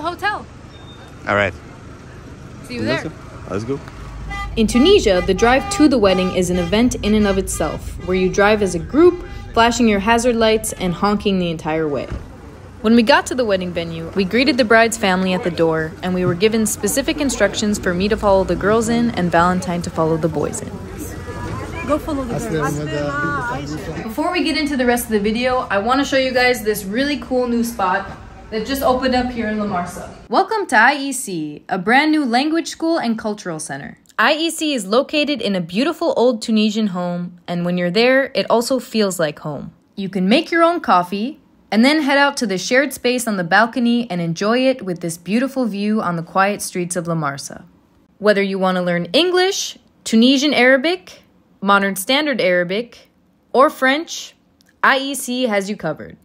hotel. All right. See you there. Let's go. In Tunisia, the drive to the wedding is an event in and of itself, where you drive as a group, flashing your hazard lights and honking the entire way. When we got to the wedding venue, we greeted the bride's family at the door, and we were given specific instructions for me to follow the girls in and Valentine to follow the boys in. Go follow the girl. Before we get into the rest of the video, I want to show you guys this really cool new spot that just opened up here in La Marsa. Welcome to IEC, a brand new language school and cultural center. IEC is located in a beautiful old Tunisian home, and when you're there, it also feels like home. You can make your own coffee, and then head out to the shared space on the balcony and enjoy it with this beautiful view on the quiet streets of La Marsa. Whether you want to learn English, Tunisian Arabic, Modern Standard Arabic, or French, IEC has you covered.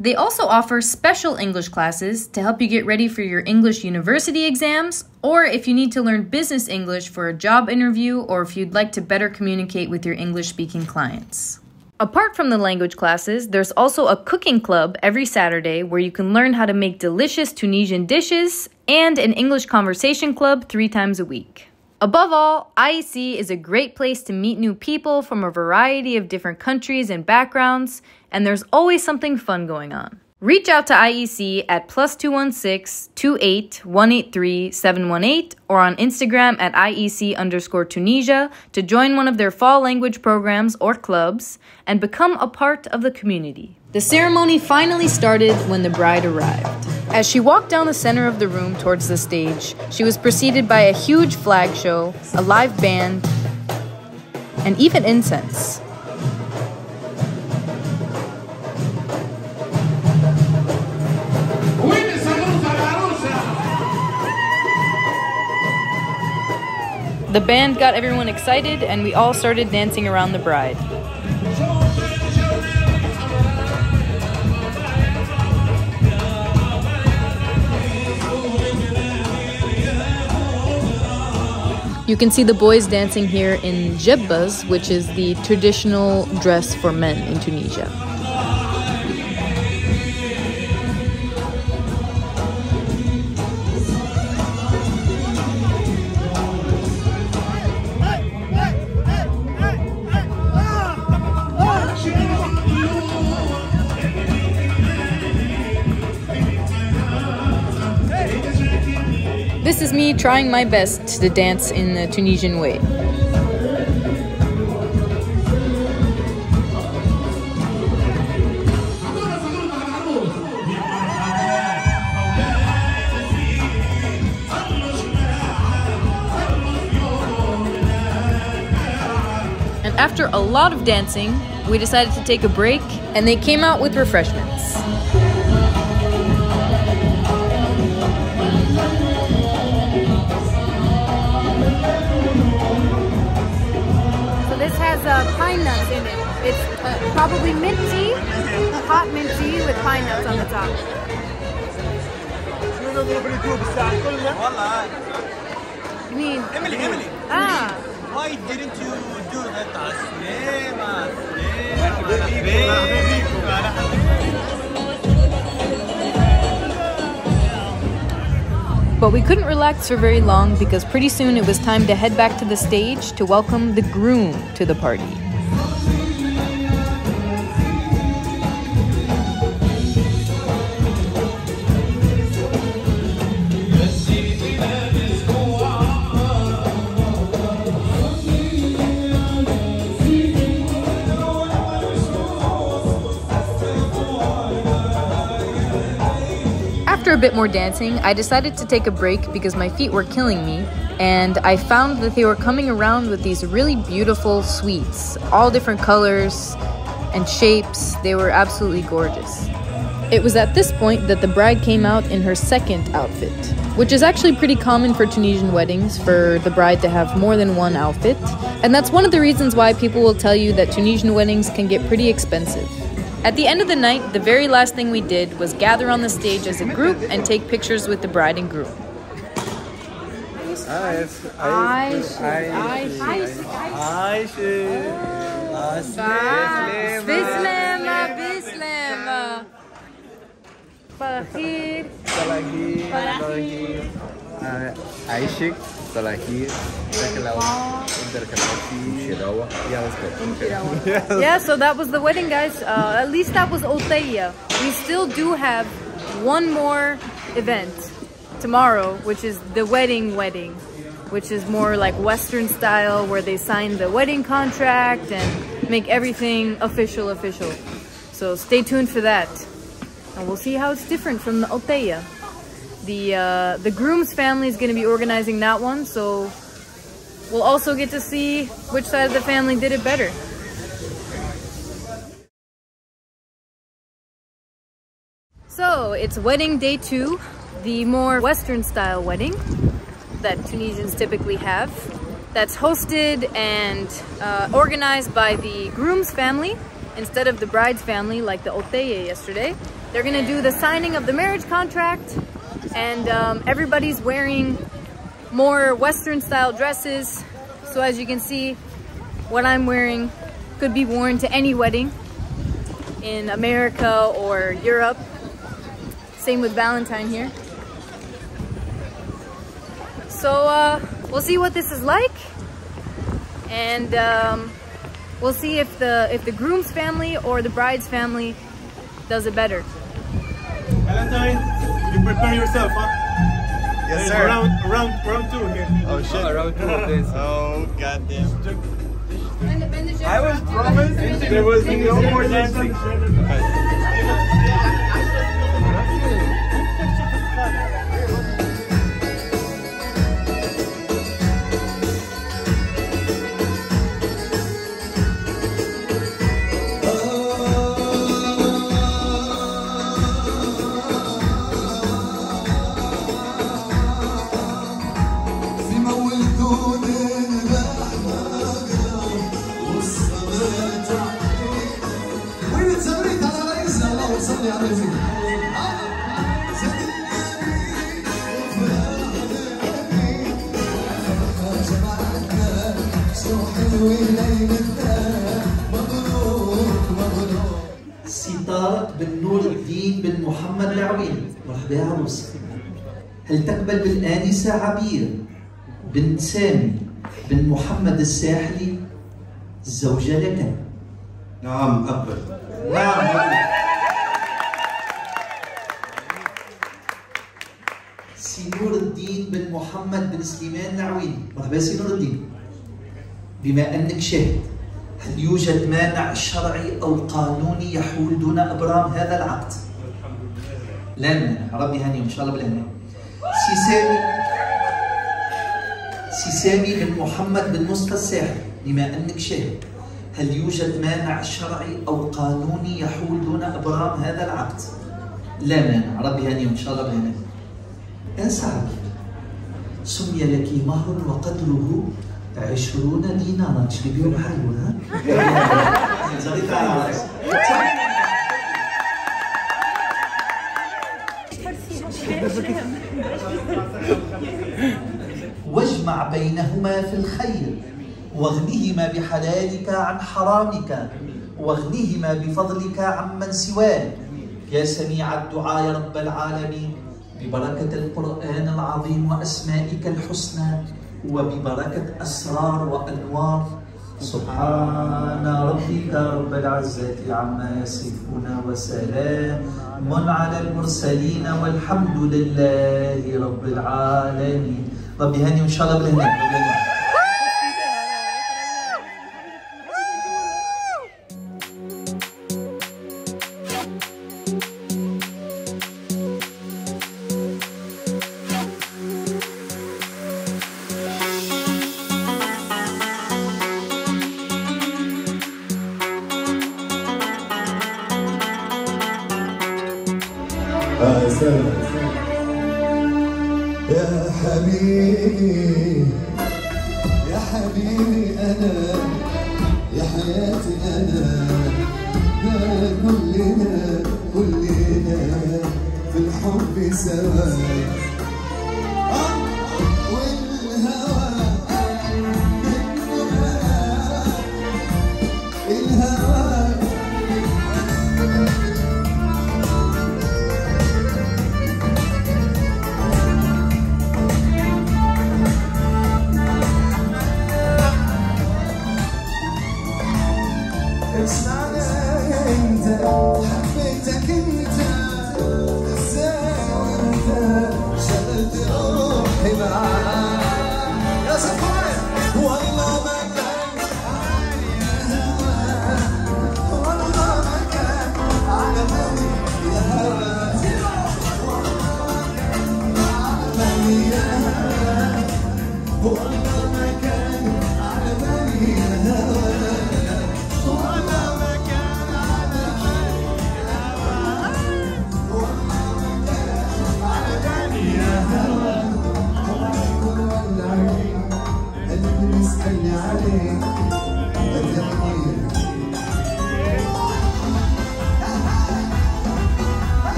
They also offer special English classes to help you get ready for your English university exams, or if you need to learn business English for a job interview, or if you'd like to better communicate with your English speaking clients. Apart from the language classes, there's also a cooking club every Saturday where you can learn how to make delicious Tunisian dishes, and an English conversation club three times a week. Above all, IEC is a great place to meet new people from a variety of different countries and backgrounds, and there's always something fun going on. Reach out to IEC at plus 216 28 183 718 or on Instagram at IEC underscore Tunisia to join one of their fall language programs or clubs and become a part of the community. The ceremony finally started when the bride arrived. As she walked down the center of the room towards the stage, she was preceded by a huge flag show, a live band, and even incense. The band got everyone excited, and we all started dancing around the bride. You can see the boys dancing here in jebbas, which is the traditional dress for men in Tunisia. This is me trying my best to dance in the Tunisian way. And after a lot of dancing, we decided to take a break, and they came out with refreshments. Pine nuts in it. It's uh, probably mint tea, hot mint tea with pine nuts on the top. You mean? Emily, Emily, Ah, why didn't you do that? Aslema, But we couldn't relax for very long because pretty soon it was time to head back to the stage to welcome the groom to the party. After a bit more dancing, I decided to take a break because my feet were killing me, and I found that they were coming around with these really beautiful sweets, all different colors and shapes. They were absolutely gorgeous. It was at this point that the bride came out in her second outfit, which is actually pretty common for Tunisian weddings for the bride to have more than one outfit. And that's one of the reasons why people will tell you that Tunisian weddings can get pretty expensive. At the end of the night, the very last thing we did was gather on the stage as a group and take pictures with the bride and groom. Bahir. satu lagi, satu lagi. Uh, satu. Yeah, let's go. yeah, so that was the wedding, guys. Uh, at least that was Outeya. We still do have one more event tomorrow, which is the wedding wedding, which is more like Western style, where they sign the wedding contract and make everything official, official. So stay tuned for that, and we'll see how it's different from the Outeya. The uh, the groom's family is going to be organizing that one, so we'll also get to see which side of the family did it better. So it's wedding day two, the more Western style wedding that Tunisians typically have. That's hosted and uh, organized by the groom's family instead of the bride's family like the Outeya yesterday. They're gonna do the signing of the marriage contract and um, everybody's wearing more Western style dresses. So as you can see, what I'm wearing could be worn to any wedding in America or Europe. Same with Valentine here. So uh, we'll see what this is like, and um, we'll see if the if the groom's family or the bride's family does it better. Valentine, you prepare yourself, huh? Yes, There's sir. Round, round, round two again. Oh shit. Oh, round two of this. Oh goddamn. I was promised there was no more dancing. طارق بن نور الدين بن محمد العويل مرحبا يا عروس هل تقبل بالآنسة عبير بنت سامي بن محمد الساحلي الزوجة لك؟ نعم أقبل. نعم. سي نور الدين بن محمد بن سليمان العويلي مرحبا سي نور الدين. بما أنك شاهد هل يوجد مانع شرعي أو قانوني يحول دون إبرام هذا العقد؟ لا مانع ربي يهنيهم إن شاء الله بالهنا سي سامي بن محمد بن مصطفى الساحل بما أنك شاهد هل يوجد مانع شرعي أو قانوني يحول دون إبرام هذا العقد؟ لا مانع ربي يهنيهم إن شاء الله بالهنا يا سعد سمي لك مهر وقدره عشرون دينارا تشري حلوة ها؟ واجمع بينهما في الخير واغنهما بحلالك عن حرامك واغنهما بفضلك عمن سواك يا سميع الدعاء يا رب العالمين ببركة القرآن العظيم وأسمائك الحسنى وببركة أسرار وأنوار. سبحان ربك رب العزة عما يصفون وسلام على المرسلين والحمد لله رب العالمين. رب يهني إن شاء الله بالهنا حبيبي يا حبيبي أنا يا حياتي أنا يا كلنا كلنا في الحب سوا.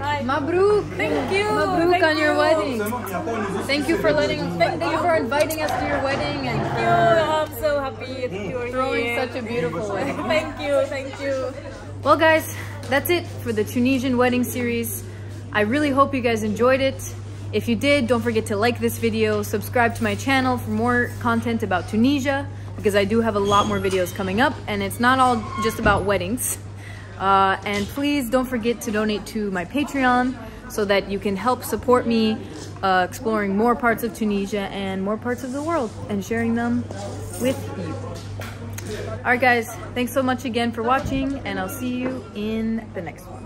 Mabruk. Thank you. Mabruk Thank on your you. wedding. Thank you for letting thank you for inviting us to your wedding and I'm so happy that you are throwing here. such a beautiful wedding. thank you, thank you. Well, guys, that's it for the Tunisian wedding series. I really hope you guys enjoyed it. If you did, don't forget to like this video, subscribe to my channel for more content about Tunisia because I do have a lot more videos coming up and it's not all just about weddings. Uh, and please don't forget to donate to my Patreon so that you can help support me uh, exploring more parts of Tunisia and more parts of the world and sharing them with you. All right, guys, thanks so much again for watching, and I'll see you in the next one.